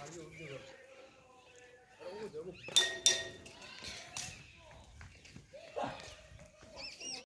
아니 요, 이거잘어 울.